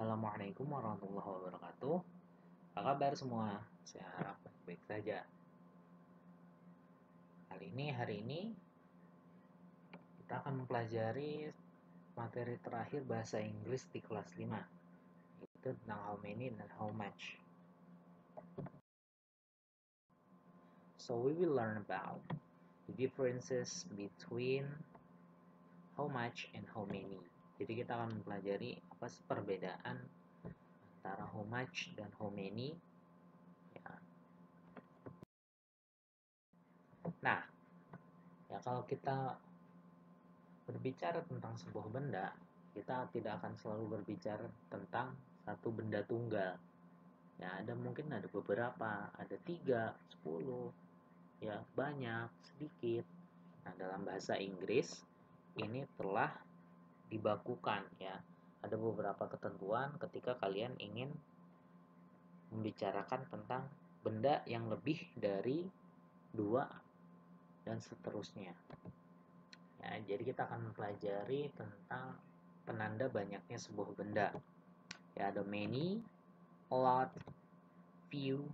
Assalamualaikum warahmatullahi wabarakatuh. Apa kabar semua? Saya harap baik-baik saja. Kali ini, hari ini kita akan mempelajari materi terakhir bahasa Inggris di kelas 5 yaitu tentang how many dan how much. So we will learn about the differences between how much and how many. Jadi kita akan mempelajari apa sih perbedaan antara how much dan how many. Ya. Nah, ya kalau kita berbicara tentang sebuah benda, kita tidak akan selalu berbicara tentang satu benda tunggal. Ya, ada mungkin ada beberapa, ada tiga, sepuluh, ya banyak, sedikit. Nah, dalam bahasa Inggris ini telah dibakukan ya. Ada beberapa ketentuan ketika kalian ingin membicarakan tentang benda yang lebih dari dua dan seterusnya. Ya, jadi kita akan mempelajari tentang penanda banyaknya sebuah benda. Ya, ada many, a lot, few,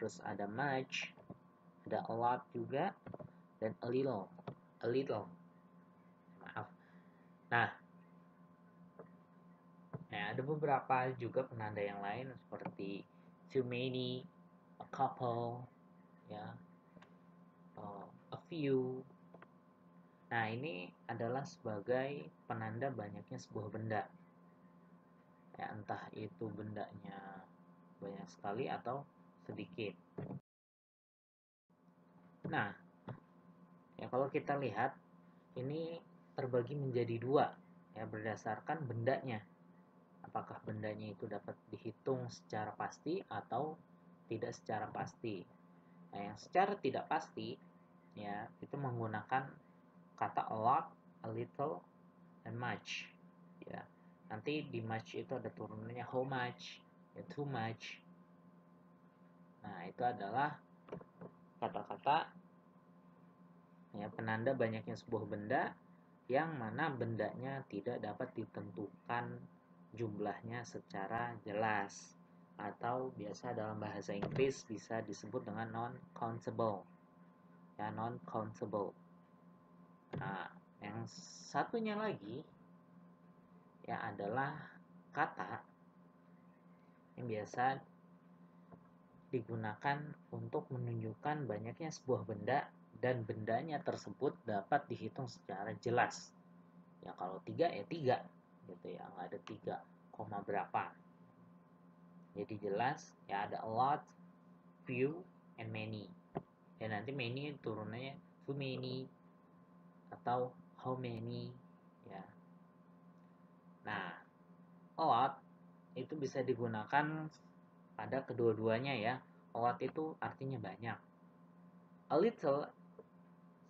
terus ada much, ada a lot juga, dan a little. A little. Nah, ya ada beberapa juga penanda yang lain seperti too many, a couple, ya, uh, a few. Nah, ini adalah sebagai penanda banyaknya sebuah benda. Ya, entah itu bendanya banyak sekali atau sedikit. Nah, ya kalau kita lihat ini terbagi menjadi dua ya berdasarkan bendanya. Apakah bendanya itu dapat dihitung secara pasti atau tidak secara pasti. Nah, yang secara tidak pasti ya itu menggunakan kata a lot, a little, and much. Ya. Nanti di much itu ada turunannya how much, ya too much. Nah, itu adalah kata-kata ya penanda banyaknya sebuah benda yang mana bendanya tidak dapat ditentukan jumlahnya secara jelas atau biasa dalam bahasa Inggris bisa disebut dengan non countable ya non countable nah yang satunya lagi ya adalah kata yang biasa digunakan untuk menunjukkan banyaknya sebuah benda dan bendanya tersebut dapat dihitung secara jelas. Ya kalau tiga ya tiga gitu ya nggak ada tiga koma berapa. Jadi jelas ya ada a lot, few, and many. Ya nanti many turunannya too many atau how many ya. Nah, a lot itu bisa digunakan pada kedua-duanya ya. A lot itu artinya banyak. A little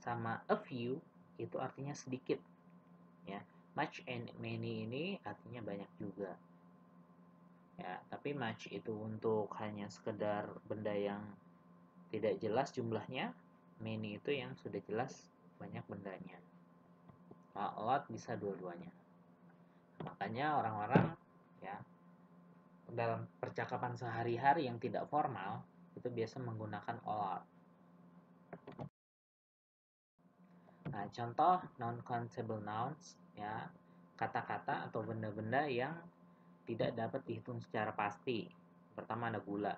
sama a few itu artinya sedikit. Ya much and many ini artinya banyak juga. Ya tapi much itu untuk hanya sekedar benda yang tidak jelas jumlahnya many itu yang sudah jelas banyak bendanya. A lot bisa dua-duanya. Makanya orang-orang ya dalam percakapan sehari-hari yang tidak formal itu biasa menggunakan a lot Nah, contoh non-countable nouns ya, kata-kata atau benda-benda yang tidak dapat dihitung secara pasti. Pertama ada gula.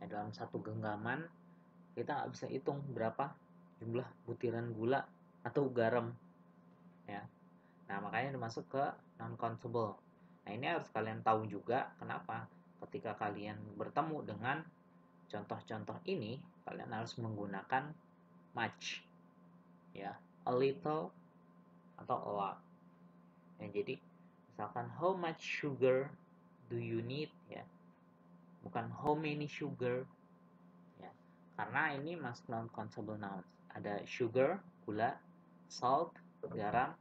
Ya, dalam satu genggaman kita nggak bisa hitung berapa jumlah butiran gula atau garam. Ya. Nah, makanya masuk ke non-countable. Nah, ini harus kalian tahu juga kenapa ketika kalian bertemu dengan contoh-contoh ini, kalian harus menggunakan much ya a little atau a lot. Ya jadi misalkan how much sugar do you need ya. Bukan how many sugar ya. Karena ini masuk non countable nouns. Ada sugar gula salt garam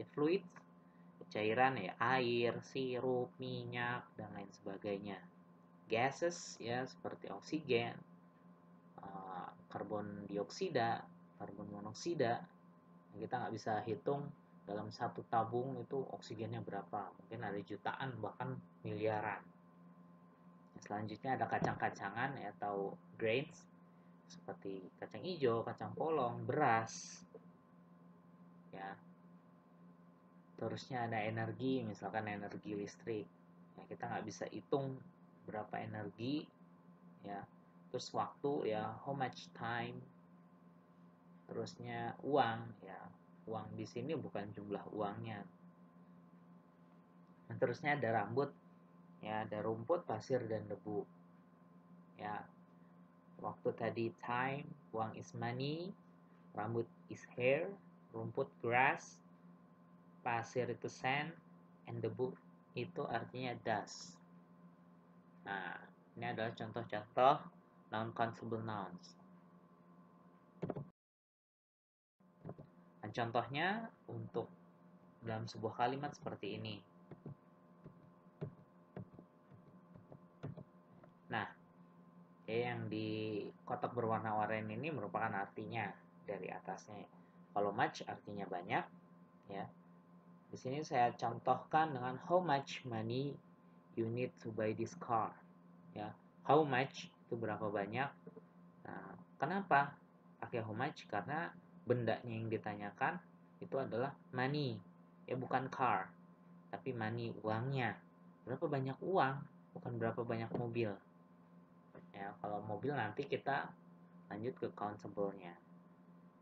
ya, fluid cairan ya air sirup minyak dan lain sebagainya. Gases ya seperti oksigen karbon dioksida karbon monoksida kita nggak bisa hitung dalam satu tabung itu oksigennya berapa. Mungkin ada jutaan bahkan miliaran. Selanjutnya ada kacang-kacangan atau grains seperti kacang hijau, kacang polong, beras ya. Terusnya ada energi misalkan energi listrik. Ya kita nggak bisa hitung berapa energi ya. Terus waktu ya how much time terusnya uang ya. Uang di sini bukan jumlah uangnya. Dan terusnya ada rambut ya. Ada rumput pasir dan debu ya. Waktu tadi time uang is money rambut is hair rumput grass pasir itu sand and debu itu artinya dust. Nah ini adalah contoh-contoh non countable nouns. Nah, contohnya untuk dalam sebuah kalimat seperti ini. Nah, ya yang di kotak berwarna-warni ini merupakan artinya dari atasnya. Kalau much artinya banyak, ya. Di sini saya contohkan dengan how much money you need to buy this car. Ya, how much itu berapa banyak. Nah, kenapa pakai how much? Karena bendanya yang ditanyakan itu adalah money. Ya bukan car tapi money uangnya. Berapa banyak uang bukan berapa banyak mobil. Ya kalau mobil nanti kita lanjut ke countable-nya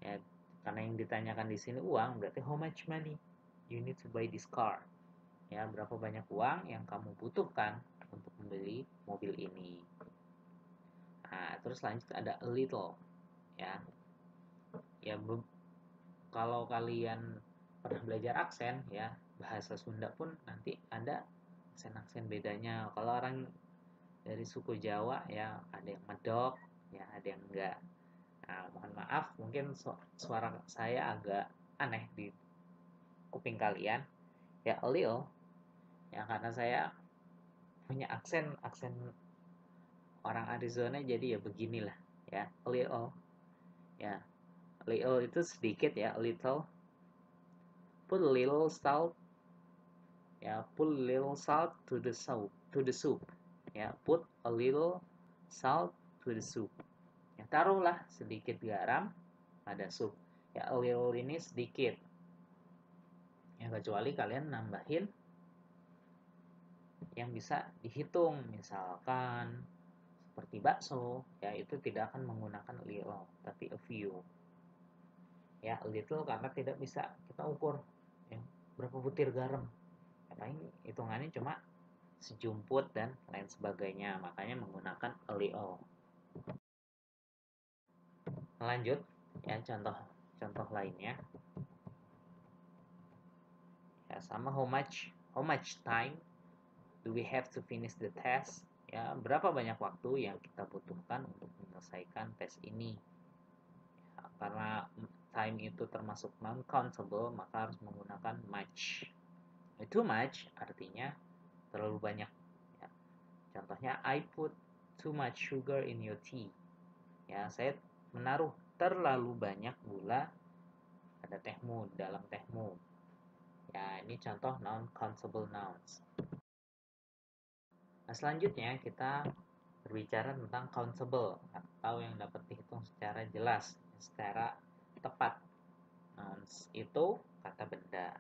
ya karena yang ditanyakan di sini uang berarti how much money you need to buy this car. Ya berapa banyak uang yang kamu butuhkan untuk membeli mobil ini. Nah terus lanjut ada a little. Ya ya kalau kalian pernah belajar aksen ya bahasa Sunda pun nanti ada aksen-aksen bedanya. Kalau orang dari suku Jawa ya ada yang medok ya ada yang enggak. Nah mohon maaf mungkin su suara saya agak aneh di kuping kalian. Ya little ya karena saya punya aksen aksen orang Arizona jadi ya beginilah ya little ya little itu sedikit ya little. Put a little salt. Ya put a little salt to the soup to the soup. Ya put a little salt to the soup. Ya taruhlah sedikit garam pada sup ya a little ini sedikit. Ya kecuali kalian nambahin yang bisa dihitung. Misalkan seperti bakso ya itu tidak akan menggunakan little tapi a few ya little karena tidak bisa kita ukur ya, berapa butir garam. Ya, paling hitungannya cuma sejumput dan lain sebagainya makanya menggunakan a little lanjut ya contoh contoh lainnya. Ya sama how much how much time do we have to finish the test? Ya berapa banyak waktu yang kita butuhkan untuk menyelesaikan tes ini? Ya, karena time itu termasuk non-countable, maka harus menggunakan much. Too much artinya terlalu banyak. Ya. Contohnya, I put too much sugar in your tea. Ya, saya menaruh terlalu banyak gula pada tehmu, dalam tehmu. Ya, ini contoh non-countable nouns. Nah, selanjutnya kita berbicara tentang countable atau yang dapat dihitung secara jelas, secara tepat. Nouns itu kata benda.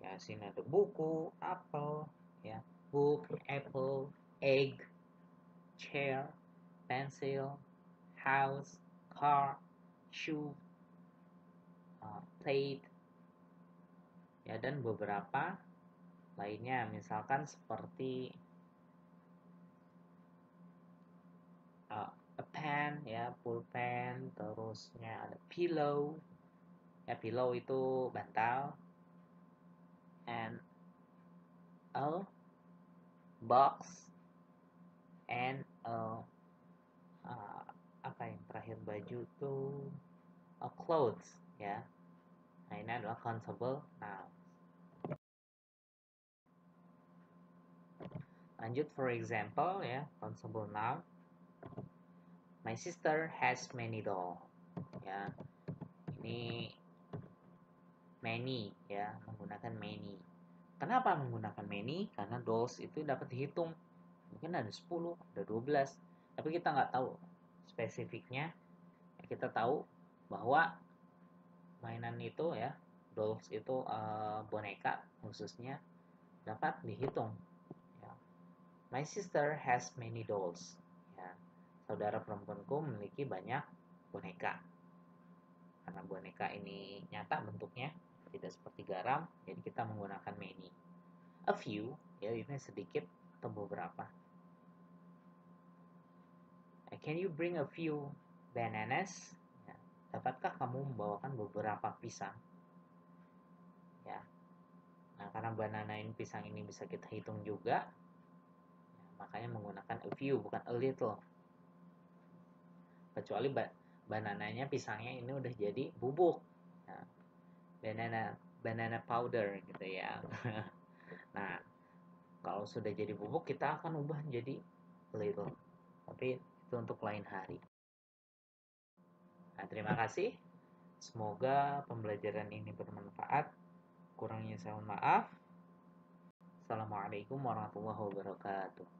Ya, sini ada buku, apel, ya, book, apple, egg, chair, pencil, house, car, shoe, uh, plate, ya dan beberapa lainnya misalkan seperti uh, a pen ya pulpen terusnya ada pillow. Ya pillow itu bantal. And a box. And a uh, apa yang terakhir baju tuh a clothes ya. Nah ini adalah countable noun lanjut for example ya countable noun My sister has many doll. Ya. Ini many ya. Menggunakan many. Kenapa menggunakan many? Karena dolls itu dapat dihitung. Mungkin ada 10 ada 12 tapi kita nggak tahu spesifiknya. Kita tahu bahwa mainan itu ya dolls itu uh, boneka khususnya dapat dihitung. Ya. my sister has many dolls saudara perempuanku memiliki banyak boneka. Karena boneka ini nyata bentuknya tidak seperti garam jadi kita menggunakan many a few ya ini sedikit atau beberapa. Uh, can you bring a few bananas? Ya, dapatkah kamu membawakan beberapa pisang? Ya. Nah karena banana ini pisang ini bisa kita hitung juga ya, makanya menggunakan a few bukan a little kecuali banananya pisangnya ini udah jadi bubuk. Nah, banana banana powder gitu ya. Nah kalau sudah jadi bubuk kita akan ubah jadi little. Tapi itu untuk lain hari. Nah terima kasih. Semoga pembelajaran ini bermanfaat. Kurangnya saya maaf. Assalamualaikum warahmatullahi wabarakatuh